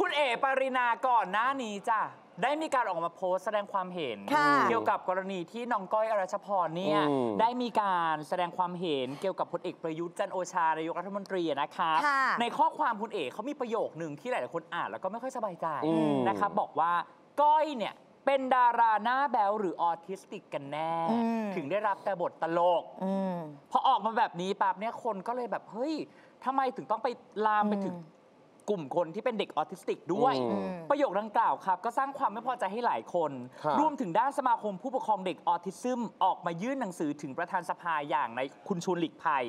คุณเอ๋ปารีณาก่อนหน้านี้จ้ะได้มีการออกมาโพสต์แสดงความเห็น ค่ะเกี่ยวกับกรณีที่น้องก้อยอรัชพรเนี่ยอืมได้มีการแสดงความเห็นเกี่ยวกับพลเอกประยุทธ์จันทร์โอชานายกรัฐมนตรีนะครับค่ะ ในข้อความคุณเอ๋เขามีประโยคหนึ่งที่หลาย ๆ คนอ่านแล้วก็ไม่ค่อยสบายใจอืม นะครับบอกว่าก้อยเนี่ยเป็นดาราหน้าแบ๊วหรือออทิสติกกันแน่ อืม ถึงได้รับแต่บทตลก อืม พอออกมาแบบนี้ปั๊บเนี่ยคนก็เลยแบบเฮ้ยทำไมถึงต้องไปลามไปถึงอืม กลุ่มคนที่เป็นเด็กออทิสติกด้วย อืมประโยคดังกล่าวครับ ก็สร้างความไม่พอใจให้หลายคน ครับ รวมถึงด้านสมาคมผู้ปกครองเด็กออทิซึมออกมายื่นหนังสือถึงประธานสภาอย่างในคุณชวนหลีกภัย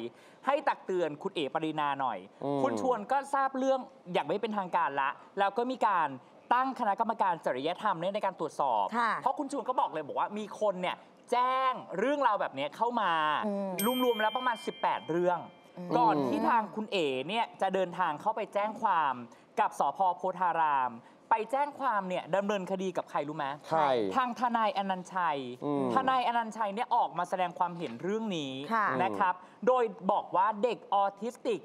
ให้ตักเตือนคุณเอ๋ปรินาหน่อย อืม คุณชวนก็ทราบเรื่องอย่างไม่เป็นทางการละ แล้วก็มีการตั้งคณะกรรมการจริยธรรมเนี่ยในการตรวจสอบ ค่ะ เพราะคุณชวนก็บอกเลยบอกว่ามีคนเนี่ยแจ้งเรื่องราวแบบเนี้ยเข้ามาอืม รวมๆแล้วประมาณ 18 เรื่องอืม ก่อนที่ทางคุณเอ๋เนี่ยจะเดินทางเข้าไปแจ้งความกับสพโพธาราม ไปแจ้งความเนี่ยดำเนินคดีกับใครรู้ไหมใครทางทนายอนันต์ชัย อืม ทนายอนันต์ชัยเนี่ยออกมาแสดงความเห็นเรื่องนี้ค่ะ นะครับ โดยบอกว่าเด็กออทิสติก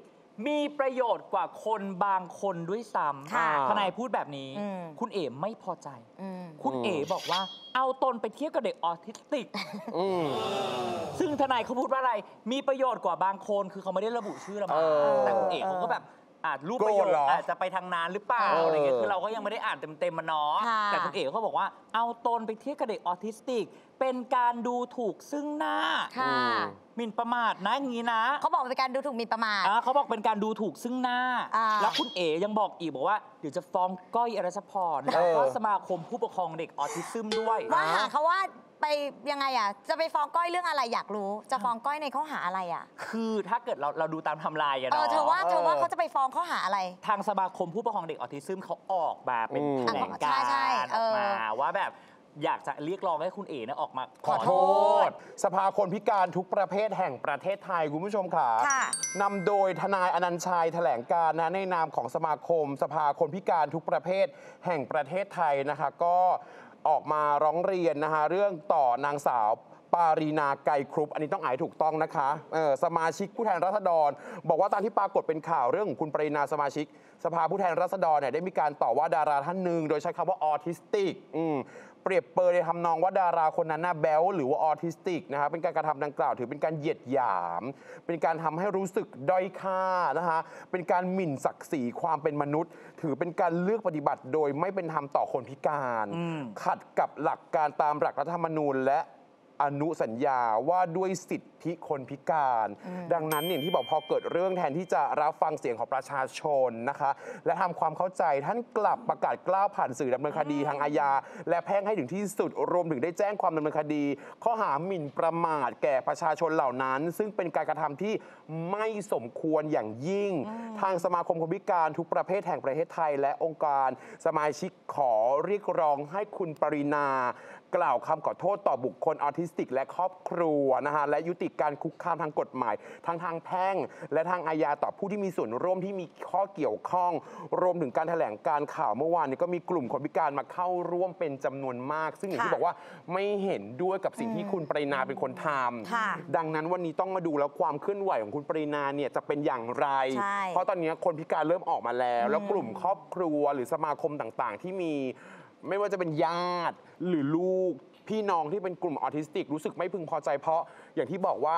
มีประโยชน์กว่าคนบางคนด้วยซ้ค่ะำทนายพูดแบบนี้ อืม คุณเอ๋ไม่พอใจ อืม คุณอืมเอ๋บอกว่า เอาตนไปเทียบกับเด็กออทิสติก อืม ซึ่งทนายเขาพูดว่าอะไร มีประโยชน์กว่าบางคน คือเขาไม่ได้ระบุชื่อเรามาเออแต่คุณเอกเขาก็แบบอาจรูปประโยคโกรธเหรออาจจะไปทางนานหรือเปล่าเอออ อะไรเงี้ย คือเราก็ยังไม่ได้อ่านเต็มๆมาเนาะ ค่ะแต่คุณเอกเขาบอกว่า เอาตนไปเทียบกับเด็กออทิสติก เป็นการดูถูกซึ่งหน้าค่ะ หมิ่นประมาทนะอย่างนี้นะเขาบอกเป็นการดูถูกหมีประมาท อ่าเขาบอกเป็นการดูถูกซึ่งหน้า อ่า แล้วคุณเอ๋ยังบอกอีกบอกว่าเดี๋ยวจะฟ้องก้อยอรัชพรแล้วก็สมาคมผู้ปกครองเด็กออทิซึมด้วย ว่าหาเขาว่าไปยังไงอะ จะไปฟ้องก้อยเรื่องอะไรอยากรู้ จะฟ้องก้อยในข้อหาอะไรอะ คือถ้าเกิดเราเราดูตามไทำลายอะเอเนาะอเธอว่าเธอว่าเออเขาจะไปฟ้องข้อหาอะไร ทางสมาคมผู้ปกครองเด็กออทิซึมเขาออกมาเป็นอืม แถลงการใช่อๆเออกอมาว่าแบบ อยากจะเรียกร้องให้คุณเอ๋เนี่ยออกมาขอโทษ สภาคนพิการทุกประเภทแห่งประเทศไทย คุณผู้ชมค่ะค่ะนำโดยทนายอนันต์ชัยแถลงการนะในนามของสมาคม สภาคนพิการทุกประเภทแห่งประเทศไทยนะคะ ก็ออกมาร้องเรียนนะคะเรื่องต่อนางสาว ปารีณาไกรคุปต์อันนี้ต้องอ่านให้ถูกต้องนะคะเออสมาชิกผู้แทนราษฎร บอกว่าตามที่ปรากฏเป็นข่าวเรื่องของคุณปารีณาสมาชิก สภาผู้แทนราษฎรเนี่ยได้มีการต่อว่าดาราท่านหนึ่งโดยใช้คำว่าออทิสติกอืมเปรียบเปรยในทำนองว่าดาราคนนั้นน่ะแบ๊วหรือว่าออทิสติกนะครับเป็นการกระทำดังกล่าวถือเป็นการเหยียดหยาม เป็นการทำให้รู้สึกด้อยค่านะคะเป็นการหมิ่นศักดิ์ศรีความเป็นมนุษย์ ถือเป็นการเลือกปฏิบัติโดยไม่เป็นธรรมต่อคนพิการอืมขัดกับหลักการตามหลักรัฐธรรมนูญและ อนุสัญญาว่าด้วยสิทธิคนพิการ ดังนั้นอย่างที่บอกพอเกิดเรื่องแทนที่จะรับฟังเสียงของประชาชนนะคะ และทำความเข้าใจท่านกลับประกาศกล้าวผ่านสื่อดำเนินคดีทางอาญา และแพ่งให้ถึงที่สุดรวมถึงได้แจ้งความดำเนินคดี ข้อหาหมิ่นประมาทแก่ประชาชนเหล่านั้น ซึ่งเป็นการกระทำที่ไม่สมควรอย่างยิ่ง ทางสมาคมคนพิการทุกประเภทแห่งประเทศไทย และองค์การสมาชิกขอเรียกร้องให้คุณปรินา กล่าวคำขอโทษต่อบุคคลออทิสติก และครอบครัวนะฮะและยุติการคุกคามทางกฎหมาย ทั้งทางแพ่ง และทางอาญาต่อผู้ที่มีส่วนร่วมที่มีข้อเกี่ยวข้อง รวมถึงการแถลงการข่าวเมื่อวานนี้ก็มีกลุ่มคนพิการมาเข้าร่วมเป็นจำนวนมาก ซึ่งอย่างที่ค่ะบอกว่าไม่เห็นด้วยกับสิ่งที่คุณปรินาเป็นคนทค่ะำดังนั้นวันนี้ต้องมาดูแล้วความเคลื่อนไหวของคุณปรินาเนี่ยจะเป็นอย่างไรใช่เพราะตอนนี้คนพิการเริ่มออกมาแล้ว แล้วกลุ่มครอบครัวหรือสมาคมต่างๆ ที่มี ไม่ว่าจะเป็นญาติหรือลูก พี่น้องที่เป็นกลุ่มออทิสติก รู้สึกไม่พึงพอใจเพราะอย่างที่บอกว่า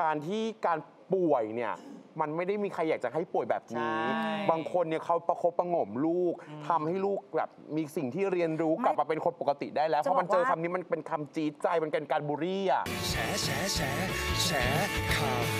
การที่การป่วยเนี่ยมันไม่ได้มีใครอยากจะให้ป่วยแบบนี้ ใช่ บางคนเนี่ยเขาประคบประหงมลูกทำให้ลูกแบบมีสิ่งที่เรียนรู้กลับมาเป็นคนปกติได้แล้ว เพจะราะมันเจอบอกว่าคำนี้มันเป็นคำจี๊ดใจมันเป็นการบูลลี่อะ แฉแฉแฉแฉข่าวเช้า